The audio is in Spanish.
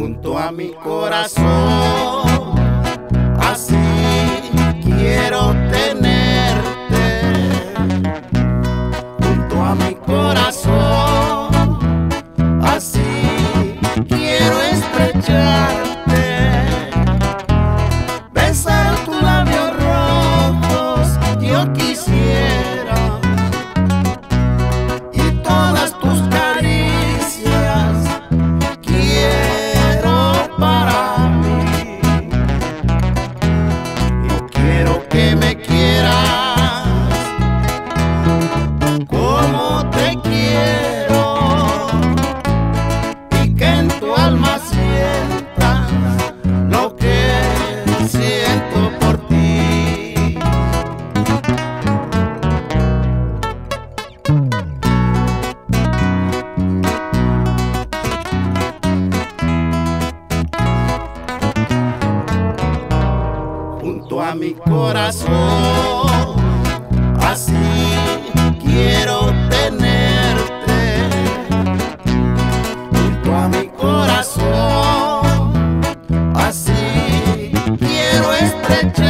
junto a mi corazón. alma sienta lo que siento por ti. Junto a mi corazón, así. Corazón. Así quiero estrechar.